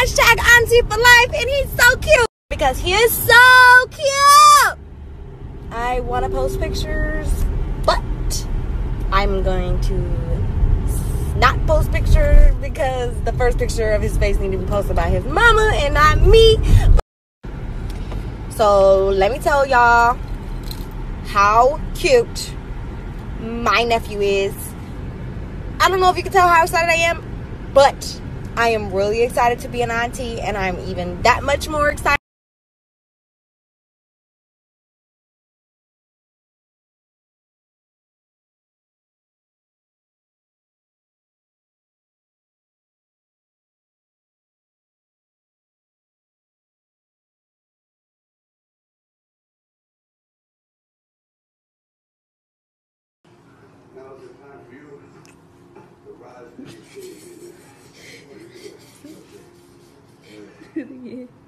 hashtag auntie for life, and he's so cute because he is so cute. I want to post pictures, but I'm going to not post pictures because the first picture of his face needed to be posted by his mama and not me. So let me tell y'all how cute my nephew is. I don't know if you can tell how excited I am, but I am really excited to be an auntie, and I'm even that much more excited. Now's the time for you to rise to the occasion.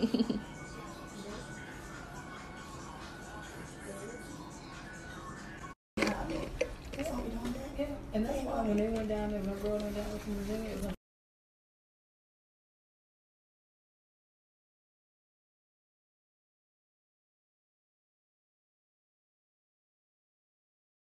And that's why when they went down there, my girl went down with the museum,